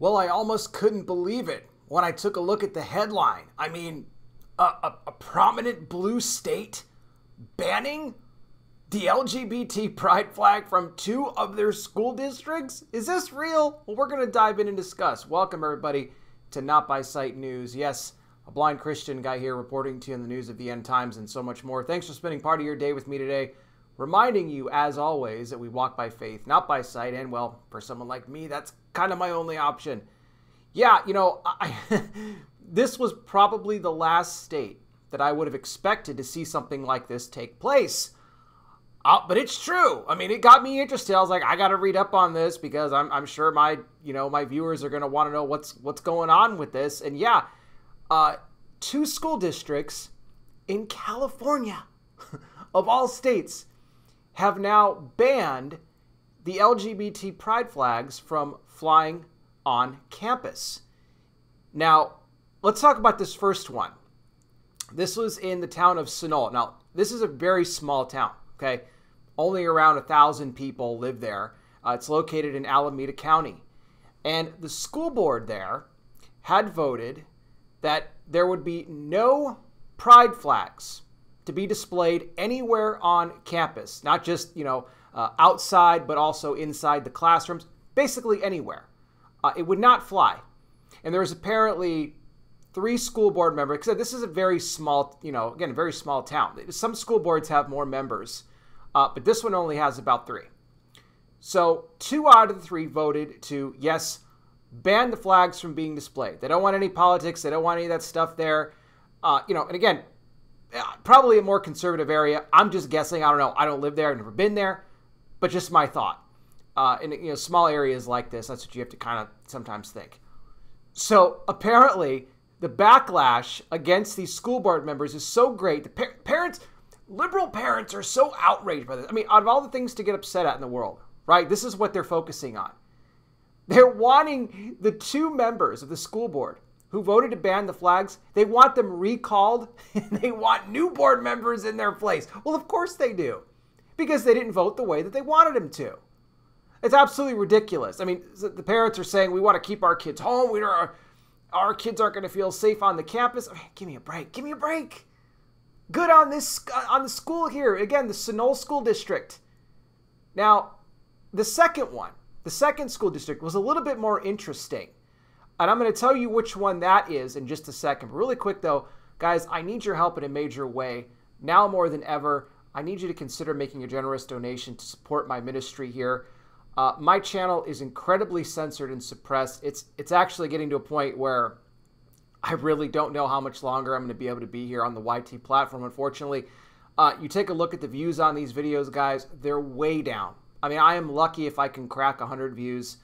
Well, I almost couldn't believe it when I took a look at the headline. I mean, a, a, a prominent blue state banning the LGBT pride flag from two of their school districts? Is this real? Well, we're going to dive in and discuss. Welcome, everybody, to Not By Sight News. Yes, a blind Christian guy here reporting to you in the news of the end times and so much more. Thanks for spending part of your day with me today. Reminding you, as always, that we walk by faith, not by sight. And, well, for someone like me, that's kind of my only option. Yeah, you know, I, this was probably the last state that I would have expected to see something like this take place. Uh, but it's true. I mean, it got me interested. I was like, I got to read up on this because I'm, I'm sure my, you know, my viewers are going to want to know what's what's going on with this. And yeah, uh, two school districts in California, of all states, have now banned the LGBT pride flags from flying on campus. Now, let's talk about this first one. This was in the town of Sunol. Now, this is a very small town, okay? Only around a thousand people live there. Uh, it's located in Alameda County. And the school board there had voted that there would be no pride flags to be displayed anywhere on campus, not just, you know, uh, outside, but also inside the classrooms, basically anywhere. Uh, it would not fly. And there was apparently three school board members, because this is a very small, you know, again, a very small town. Some school boards have more members, uh, but this one only has about three. So two out of the three voted to, yes, ban the flags from being displayed. They don't want any politics. They don't want any of that stuff there. Uh, you know, and again, probably a more conservative area. I'm just guessing. I don't know. I don't live there. I've never been there, but just my thought. Uh, in you know small areas like this, that's what you have to kind of sometimes think. So apparently, the backlash against these school board members is so great. The par- parents, liberal parents, are so outraged by this. I mean, out of all the things to get upset at in the world, right? This is what they're focusing on. They're wanting the two members of the school board who voted to ban the flags, they want them recalled and they want new board members in their place. Well, of course they do, because they didn't vote the way that they wanted them to. It's absolutely ridiculous. I mean, the parents are saying we want to keep our kids home. We are, our kids aren't going to feel safe on the campus. I mean, give me a break. Give me a break. Good on this uh, on the school here. Again, the Sunol School District. Now, the second one, the second school district was a little bit more interesting. And I'm going to tell you which one that is in just a second. But really quick though, guys, I need your help in a major way. Now more than ever, I need you to consider making a generous donation to support my ministry here. Uh, my channel is incredibly censored and suppressed. It's it's actually getting to a point where I really don't know how much longer I'm going to be able to be here on the YT platform. Unfortunately, uh, you take a look at the views on these videos, guys. They're way down. I mean, I am lucky if I can crack 100 views.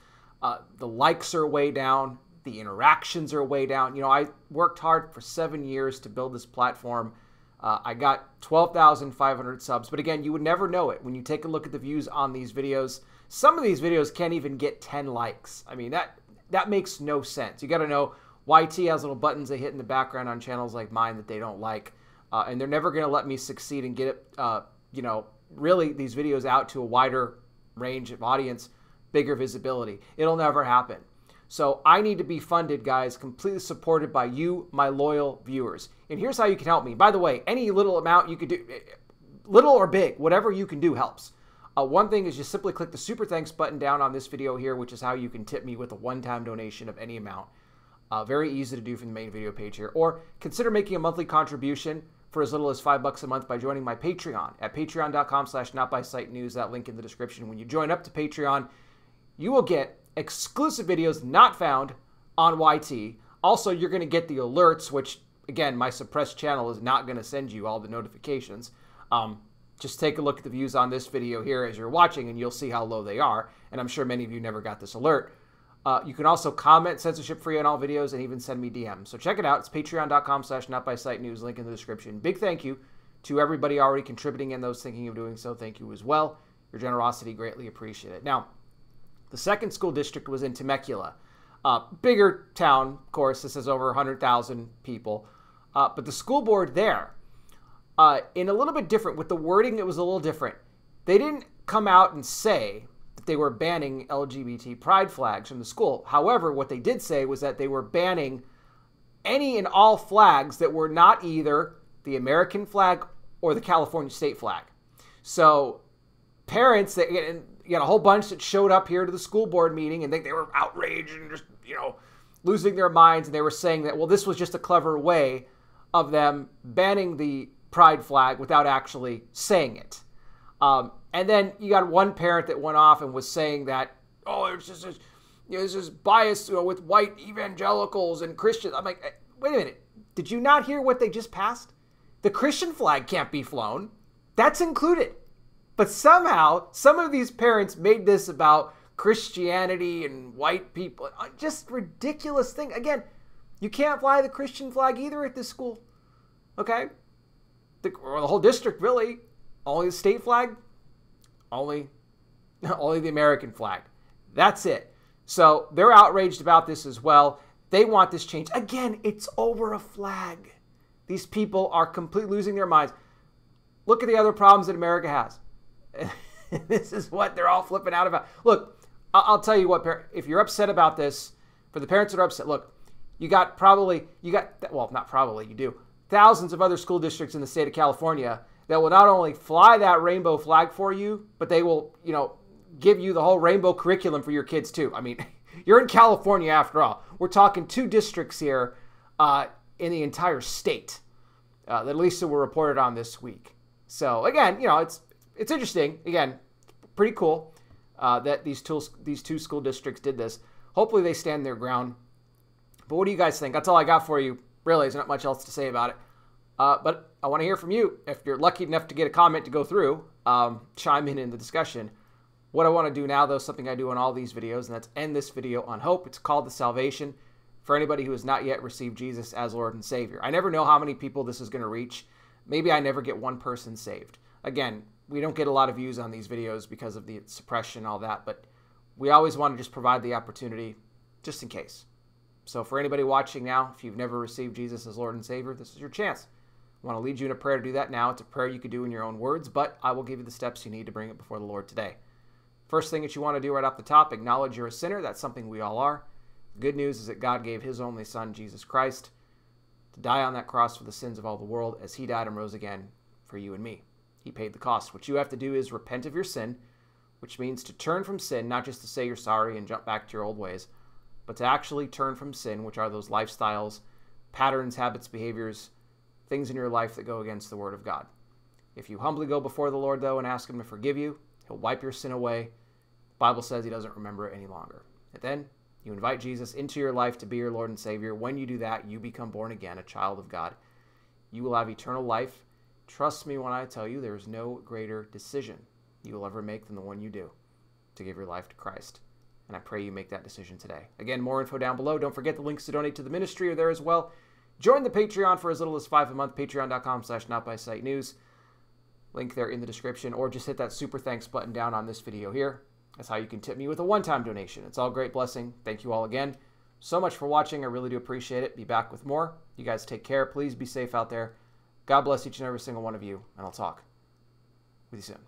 Uh, the likes are way down. The interactions are way down. You know, I worked hard for seven years to build this platform. Uh, I got 12,500 subs, but again, you would never know it when you take a look at the views on these videos. Some of these videos can't even get 10 likes. I mean, that that makes no sense. You got to know YT has little buttons they hit in the background on channels like mine that they don't like, uh, and they're never going to let me succeed and get it, uh, you know, really these videos out to a wider range of audience, bigger visibility. It'll never happen. So I need to be funded, guys, completely supported by you, my loyal viewers. And here's how you can help me. By the way, any little amount you could do, little or big, whatever you can do helps. Uh, one thing is just simply click the super thanks button down on this video here, which is how you can tip me with a one-time donation of any amount. Uh, very easy to do from the main video page here. Or consider making a monthly contribution for as little as five bucks a month by joining my Patreon at patreon.com slash notbysightnews. That link in the description. When you join up to Patreon, you will get exclusive videos not found on YT. Also, you're going to get the alerts, which, again, my suppressed channel is not going to send you all the notifications. Um, just take a look at the views on this video here as you're watching, and you'll see how low they are. And I'm sure many of you never got this alert. Uh, you can also comment censorship-free on all videos and even send me DMs. So check it out. It's patreon.com slash notbysightnews, link in the description. Big thank you to everybody already contributing and those thinking of doing so. Thank you as well. Your generosity greatly appreciated. Now, the second school district was in Temecula. Uh, bigger town, of course. This has over 100,000 people. Uh, but the school board there, uh, in a little bit different, with the wording, it was a little different. They didn't come out and say that they were banning LGBT pride flags from the school. However, what they did say was that they were banning any and all flags that were not either the American flag or the California state flag. So parents that you got a whole bunch that showed up here to the school board meeting and they, they were outraged and just you know losing their minds. And they were saying that well this was just a clever way of them banning the pride flag without actually saying it. Um, and then you got one parent that went off and was saying that oh it's just this, you know, this is bias you know, with white evangelicals and christians. I'm like eh, wait a minute. Did you not hear what they just passed? The christian flag can't be flown. That's included but somehow, some of these parents made this about Christianity and white people. Uh, just ridiculous thing. Again, you can't fly the Christian flag either at this school. Okay? The, or the whole district, really. Only the state flag, only, only the American flag. That's it. So they're outraged about this as well. They want this change. Again, it's over a flag. These people are completely losing their minds. Look at the other problems that America has. this is what they're all flipping out about. Look, I'll tell you what, if you're upset about this, for the parents that are upset, look, you got probably, you got, well, not probably, you do, thousands of other school districts in the state of California that will not only fly that rainbow flag for you, but they will, you know, give you the whole rainbow curriculum for your kids too. I mean, you're in California after all. We're talking two districts here uh, in the entire state uh, that Lisa were reported on this week. So again, you know, it's it's interesting. Again, pretty cool uh, that these two these two school districts did this. Hopefully, they stand their ground. But what do you guys think? That's all I got for you. Really, there's not much else to say about it. Uh, but I want to hear from you. If you're lucky enough to get a comment to go through, um, chime in in the discussion. What I want to do now, though, something I do on all these videos, and that's end this video on hope. It's called the salvation for anybody who has not yet received Jesus as Lord and Savior. I never know how many people this is going to reach. Maybe I never get one person saved. Again, we don't get a lot of views on these videos because of the suppression and all that, but we always want to just provide the opportunity just in case. So for anybody watching now, if you've never received Jesus as Lord and Savior, this is your chance. I want to lead you in a prayer to do that now. It's a prayer you could do in your own words, but I will give you the steps you need to bring it before the Lord today. First thing that you want to do right off the top, acknowledge you're a sinner. That's something we all are. The good news is that God gave his only son, Jesus Christ, to die on that cross for the sins of all the world as he died and rose again for you and me. He paid the cost. What you have to do is repent of your sin, which means to turn from sin, not just to say you're sorry and jump back to your old ways, but to actually turn from sin, which are those lifestyles, patterns, habits, behaviors, things in your life that go against the Word of God. If you humbly go before the Lord, though, and ask Him to forgive you, He'll wipe your sin away. The Bible says He doesn't remember it any longer. And then you invite Jesus into your life to be your Lord and Savior. When you do that, you become born again, a child of God. You will have eternal life Trust me when I tell you there is no greater decision you will ever make than the one you do to give your life to Christ. And I pray you make that decision today. Again, more info down below. Don't forget the links to donate to the ministry are there as well. Join the Patreon for as little as five a month, patreon.com slash not by sight news. Link there in the description, or just hit that super thanks button down on this video here. That's how you can tip me with a one-time donation. It's all great blessing. Thank you all again so much for watching. I really do appreciate it. Be back with more. You guys take care. Please be safe out there. God bless each and every single one of you, and I'll talk with you soon.